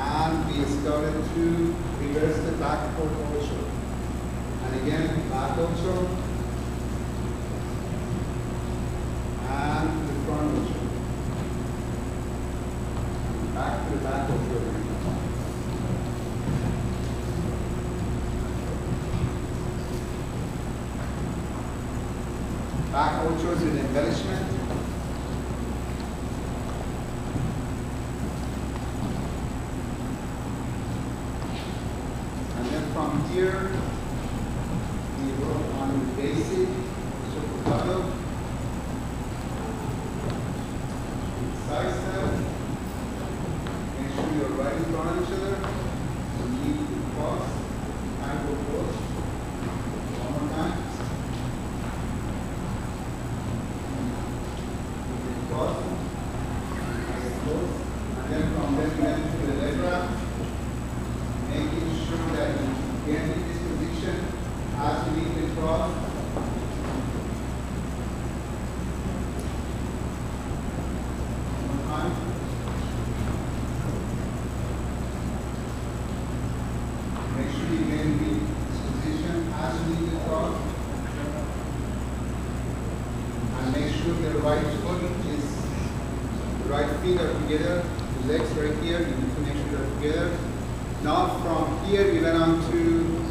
And we started to reverse the back foot ultra. And again, back ultra. And the front ultra. Back to the back ultra. Back ultras with embellishment. From here, we work on the basic cuddle. Side step. Make sure you're right in front of each other. So knee to cross, ankle close. One more time. Cross. Close. And then from there, we get to the leg wrap making sure that you get in this position as you leave the cross. One more time. Make sure you get in this position as you leave the cross. And the right foot is, right feet are together, the legs right here, you need make sure they're together. Now from here we went on to,